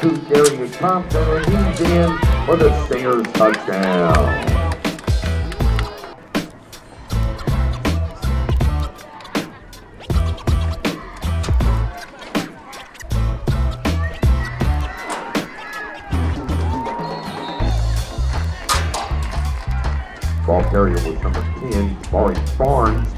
Thompson, and he's in for the Stingers touchdown. Ball carrier was number 10, Maurice Barnes.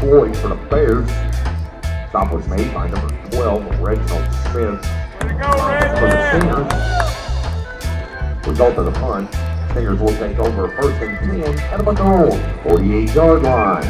Floyd for the Bears. Stop was made by number 12, Reginald Smith Way to go, for the Reggie. Stingers. Result of the punt, Stingers will take over first and 10 at about their own 48-yard line.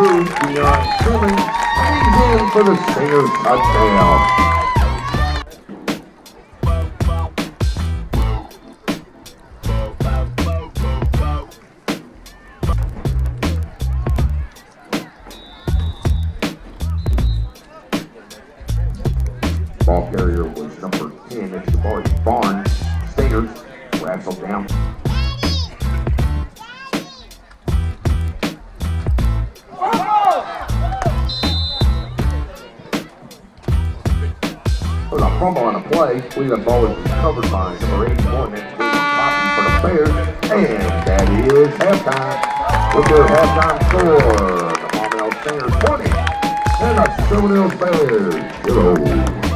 Sherman, he's in for the Stingers touchdown. Ball carrier was number 10, it's Jabari Barnes. Stingers wrestle down. Fumble on a play. The ball is recovered by number 81. That's Poppy for the Bears. And that is halftime. With their halftime score, the Maumelle Stingers 20 and the Hills Bears 0.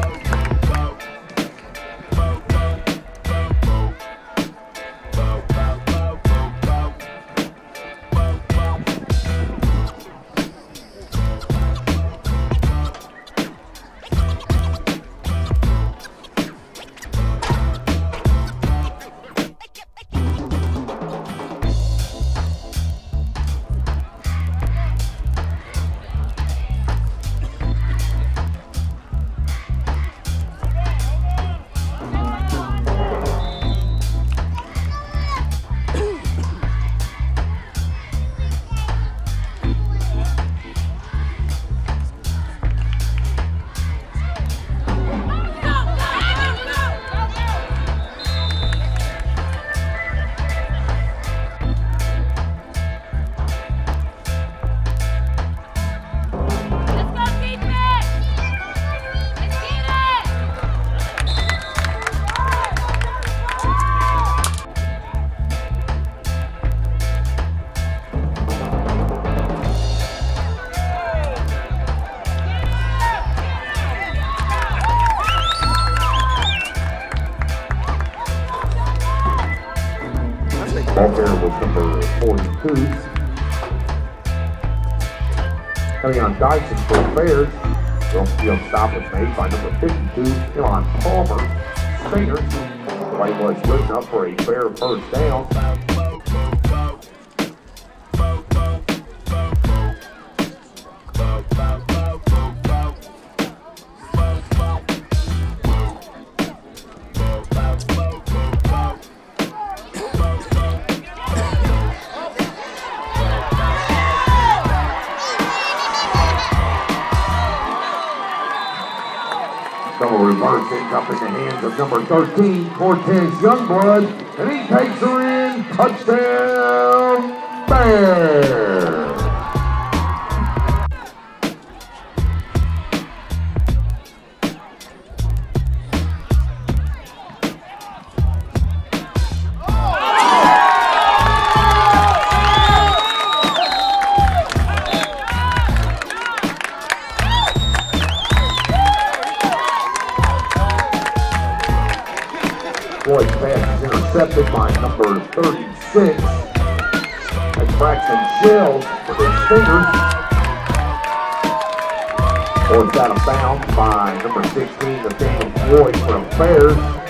Ball carrier was number 42. Coming on Dyson for Bears. Don't field stop was made by number 52, Elon Palmer. Stingers. Play was good enough for a fair first down. Double reverse up in the hands of number 13, Cortez Youngblood, and he takes her in. Touchdown, Bears! Floyd's pass is intercepted by number 36. And Braxton Shells for the Stingers. Forced out of bounds by number 16, Nathaniel Floyd the Bears.